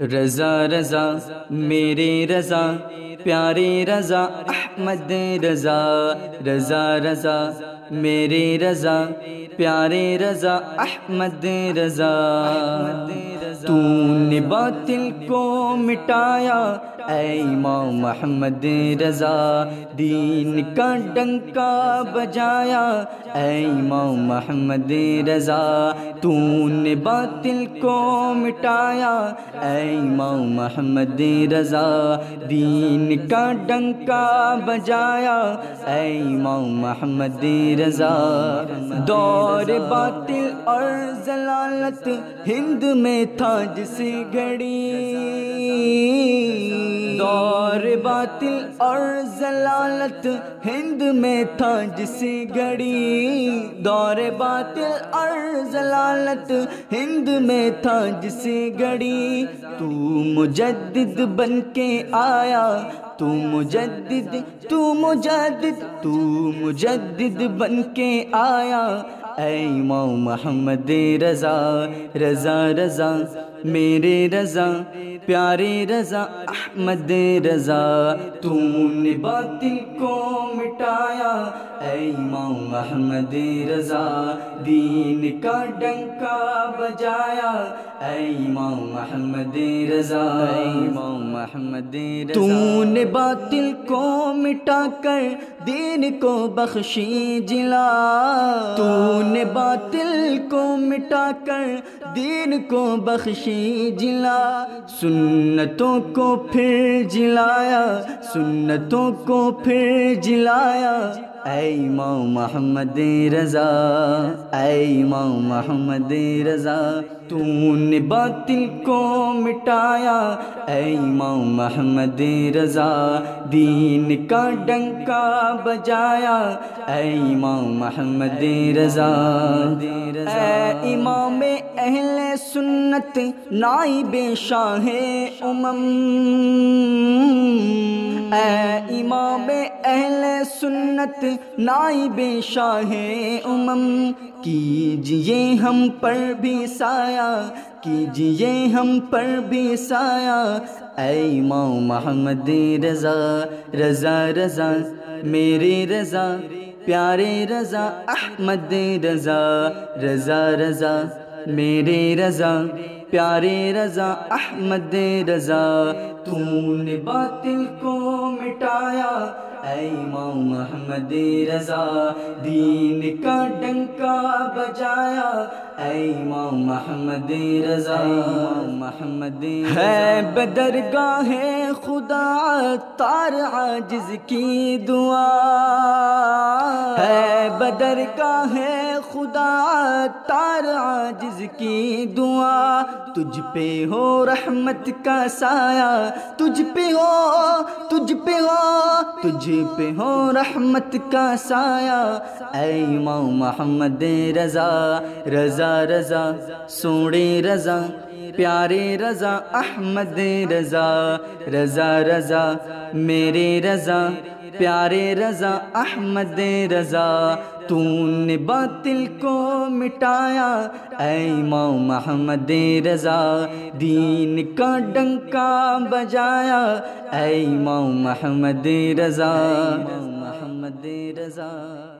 رضا رضا میرے رضا پیارے رضا، احمد رضا رضا رضا میرے رضا پیارے رضا، احمد رضا۔ تو نے باطل کو مٹایا۔ اے امام محمد رضا، دین کا ڈنکا بجایا۔ اے امام محمد رضا تو نے باطل کو مٹایا۔ اے امام محمد رضا، دین کا ڈنکا بجایا۔ اے امام محمد رضا، دور باطل اور ضلالت ہند میں تھا۔ جس گھڑی۔ دور باطل اور ضلالت ہند میں تھا جس گھڑی۔ دور باطل اور ضلالت ہند میں تھا جس گھڑی۔ تو مجدد بن کے آیا۔ تو مجدد تو مجدد تو مجدد بن کے آیا۔ اے امام محمد رضا رضا رضا، میرے رضا، پیارے رضا، احمد رضا نے باطل کو مٹایا۔ اے امام محمد رضا، دین کا ڈنکا بجایا۔ اے امام محمد رضا، اے امام محمد رضا۔ نے باطل کو مٹا کر دین کو بخشی جلا۔ تو نے باطل کو مٹا کر دین کو بخشی جلا۔ سنتوں کو پھر جلایا، سنتوں کو پھر جلایا۔ اے امام محمد رضا، اے امام محمد رضا۔ تو نے باطل کو مٹایا، اے امام محمد رضا۔ دین کا ڈنکا بجایا، اے امام محمد رضا۔ اے امام اہل سنت، نائب شاہ امم۔ اے امام اہل سنت، نائب شاہ امم۔ کیجیے ہم پر بھی سایہ، کیجیے ہم پر بھی سایہ۔ اے امام محمد رضا رضا رضا، میرے رضا، پیارے رضا، احمد رضا رضا رضا، میرے رضا، پیارے رضا، احمد رضا تو نے باطل کو مٹایا محمد رضا دین کا ڈنکا بجایا۔ اے امام محمد رضا محمد ہے بدرگاہ خدا تار عاجز کی دعا۔ ہے بدرگاہ خدا تار عاجز کی دعا۔ تجھ پہ ہو رحمت کا سایہ تجھ پہ ہو تجھ پہ ہو تجھ پہ ہو رحمت کا سایہ۔ اے امام محمد رضا رضا رضا سوڑے رضا، پیارے رضا، احمد رضا رضا رضا، میرے رضا، پیارے رضا، احمد رضا تو نے باطل کو مٹایا۔ اے امام محمد رضا، دین کا ڈنکا بجایا۔ اے امام محمد رضا۔ محمد رضا